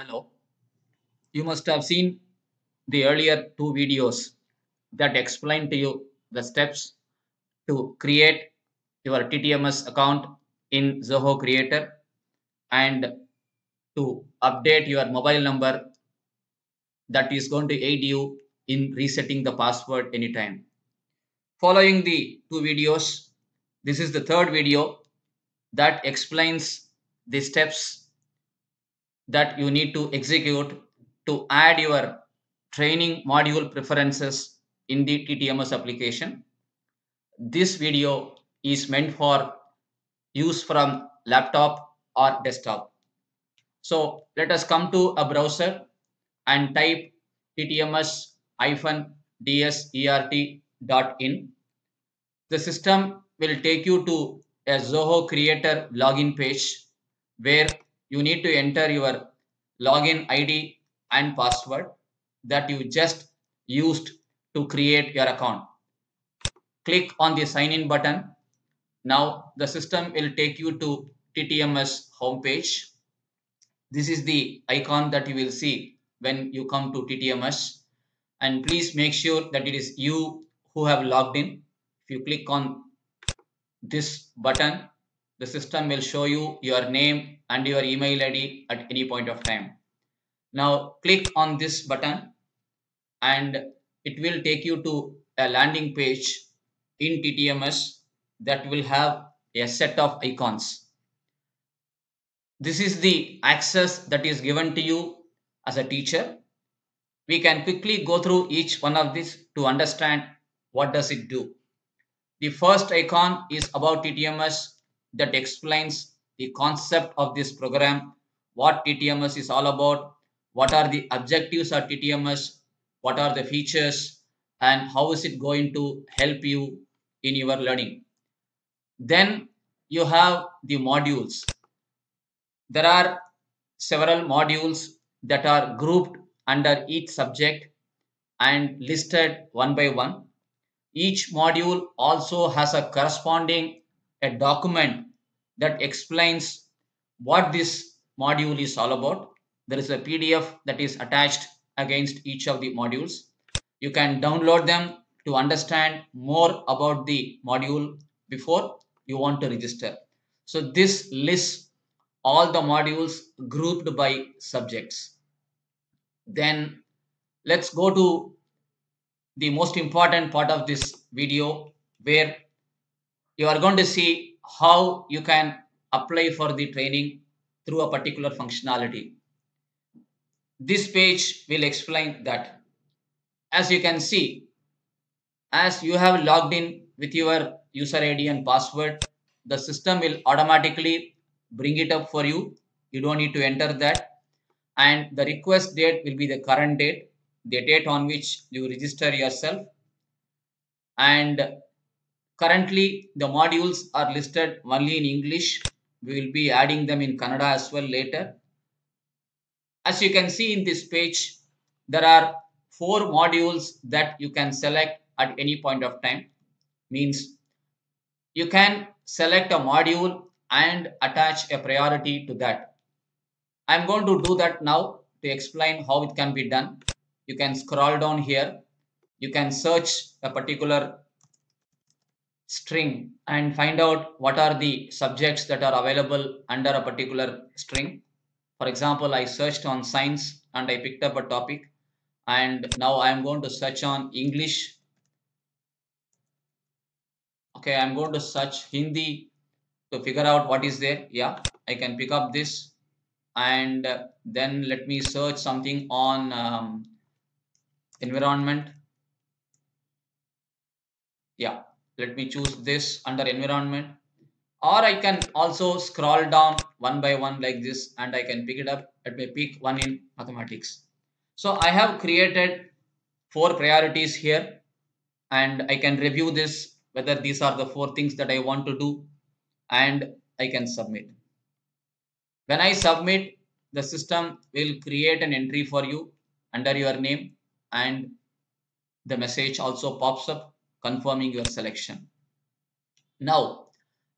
Hello. You must have seen the earlier two videos that explain to you the steps to create your TTMS account in Zoho Creator and to update your mobile number that is going to aid you in resetting the password anytime. Following the two videos, this is the third video that explains the steps that you need to execute to add your training module preferences in the TTMS application. This video is meant for use from laptop or desktop. So let us come to a browser and type ttms-dsert.in. The system will take you to a Zoho Creator login page where you need to enter your login ID and password that you just used to create your account. Click on the sign in button. Now the system will take you to TTMS homepage. This is the icon that you will see when you come to TTMS and please make sure that it is you who have logged in. If you click on this button, the system will show you your name and your email ID at any point of time. Now click on this button and it will take you to a landing page in TTMS that will have a set of icons. This is the access that is given to you as a teacher. We can quickly go through each one of these to understand what does it do. The first icon is about TTMS that explains the concept of this program, what TTMS is all about, what are the objectives of TTMS, what are the features, and how is it going to help you in your learning. Then you have the modules. There are several modules that are grouped under each subject and listed one by one. Each module also has a corresponding a document that explains what this module is all about. There is a PDF that is attached against each of the modules. You can download them to understand more about the module before you want to register. So this lists all the modules grouped by subjects. Then let's go to the most important part of this video where you are going to see how you can apply for the training through a particular functionality. This page will explain that. As you can see, as you have logged in with your user ID and password, the system will automatically bring it up for you. You don't need to enter that. And the request date will be the current date, the date on which you register yourself. And currently the modules are listed only in English. We will be adding them in Kannada as well later. As you can see in this page, there are four modules that you can select at any point of time. Means you can select a module and attach a priority to that. I'm going to do that now to explain how it can be done. You can scroll down here. You can search a particular string and find out what are the subjects that are available under a particular string. For example, I searched on science and I picked up a topic and now I am going to search on English. Okay, I'm going to search Hindi to figure out what is there. Yeah, I can pick up this and then let me search something on um, environment. Yeah, let me choose this under environment or I can also scroll down one by one like this and I can pick it up. Let me pick one in mathematics. So I have created four priorities here and I can review this whether these are the four things that I want to do and I can submit. When I submit, the system will create an entry for you under your name and the message also pops up confirming your selection. Now,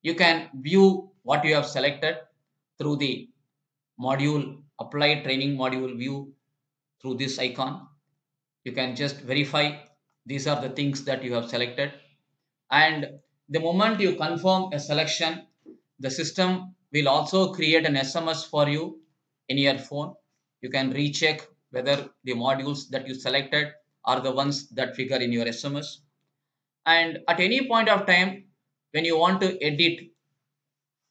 you can view what you have selected through the module apply training module view through this icon. You can just verify these are the things that you have selected. And the moment you confirm a selection, the system will also create an SMS for you in your phone. You can recheck whether the modules that you selected are the ones that figure in your SMS. And at any point of time, when you want to edit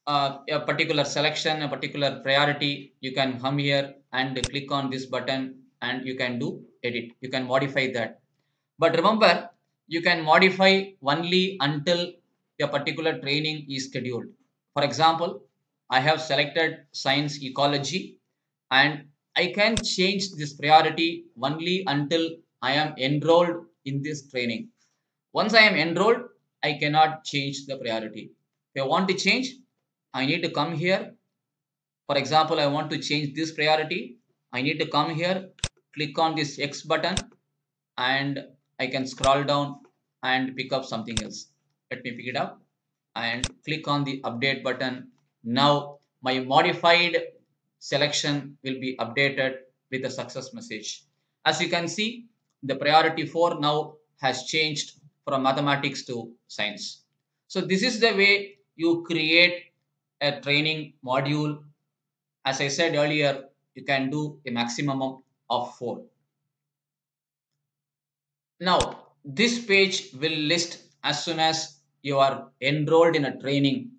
uh, a particular selection, a particular priority, you can come here and click on this button and you can do edit. You can modify that. But remember, you can modify only until a particular training is scheduled. For example, I have selected science ecology and I can change this priority only until I am enrolled in this training. Once I am enrolled, I cannot change the priority. If I want to change, I need to come here. For example, I want to change this priority. I need to come here, click on this X button and I can scroll down and pick up something else. Let me pick it up and click on the update button. Now my modified selection will be updated with a success message. As you can see, the priority 4 now has changed from mathematics to science. So this is the way you create a training module. As I said earlier, you can do a maximum of 4. Now, this page will list as soon as you are enrolled in a training,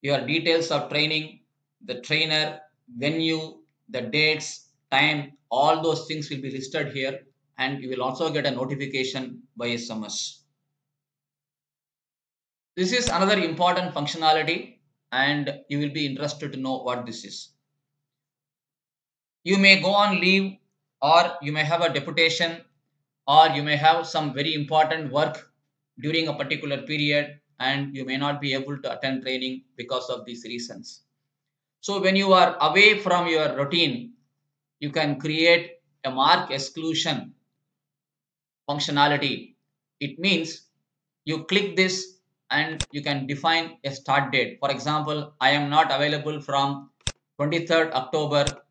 your details of training, the trainer, venue, the dates, time, all those things will be listed here and you will also get a notification by SMS. This is another important functionality and you will be interested to know what this is. You may go on leave or you may have a deputation or you may have some very important work during a particular period and you may not be able to attend training because of these reasons. So when you are away from your routine, you can create a mark exclusion functionality. It means you click this and you can define a start date. For example, I am not available from 23rd October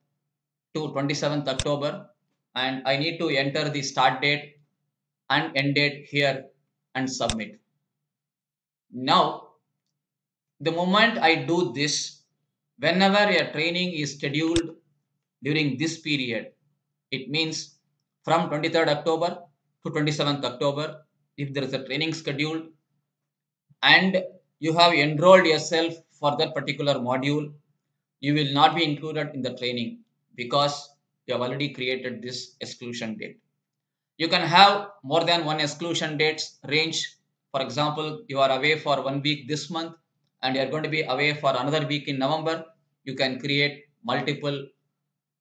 to 27th October and I need to enter the start date and end date here and submit. Now, the moment I do this, whenever a training is scheduled during this period, it means from 23rd October to 27th October, if there is a training scheduled and you have enrolled yourself for that particular module, you will not be included in the training because you have already created this exclusion date. You can have more than one exclusion dates range. For example, you are away for one week this month and you are going to be away for another week in November. You can create multiple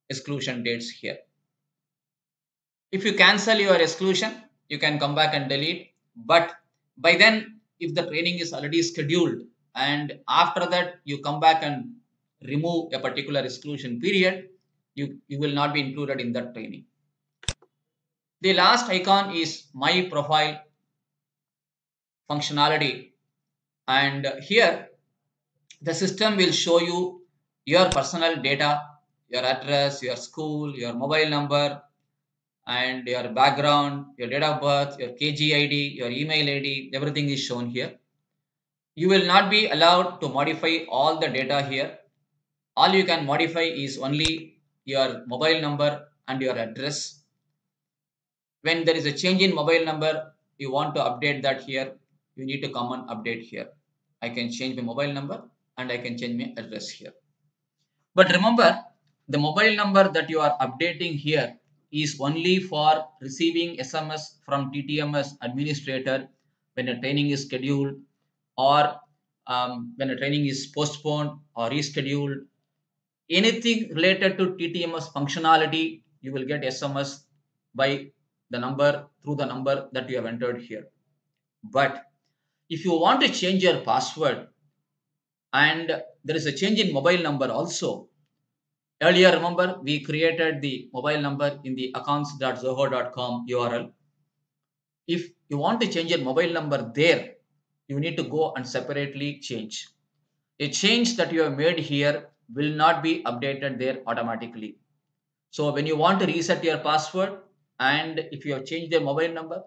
exclusion dates here. If you cancel your exclusion, you can come back and delete. But by then, if the training is already scheduled and after that you come back and remove a particular exclusion period, you, you will not be included in that training. The last icon is my profile functionality and here the system will show you your personal data, your address, your school, your mobile number and your background, your date of birth, your KG ID, your email ID, everything is shown here. You will not be allowed to modify all the data here. All you can modify is only your mobile number and your address. When there is a change in mobile number, you want to update that here, you need to come and update here. I can change my mobile number and I can change my address here. But remember, the mobile number that you are updating here is only for receiving SMS from TTMS administrator when a training is scheduled or um, when a training is postponed or rescheduled anything related to TTMS functionality, you will get SMS by the number through the number that you have entered here. But if you want to change your password and there is a change in mobile number also, earlier remember we created the mobile number in the accounts.zoho.com URL. If you want to change your mobile number there, you need to go and separately change. A change that you have made here will not be updated there automatically. So when you want to reset your password and if you have changed your mobile number,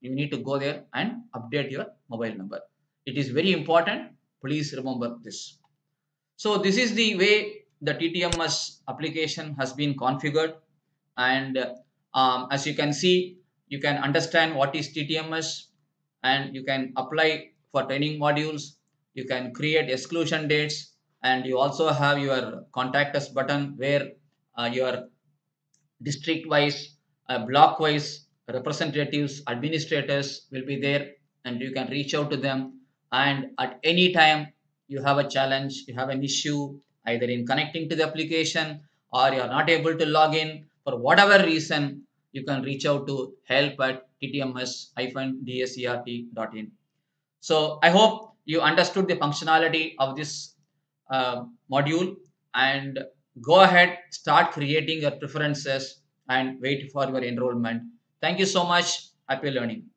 you need to go there and update your mobile number. It is very important. Please remember this. So this is the way the TTMS application has been configured. And um, as you can see, you can understand what is TTMS and you can apply for training modules. You can create exclusion dates and you also have your contact us button where uh, your district wise, uh, block wise representatives, administrators will be there and you can reach out to them. And at any time you have a challenge, you have an issue either in connecting to the application or you are not able to log in for whatever reason, you can reach out to help at ttms-dsert.in. So I hope you understood the functionality of this uh, module and go ahead, start creating your preferences and wait for your enrollment. Thank you so much. Happy learning.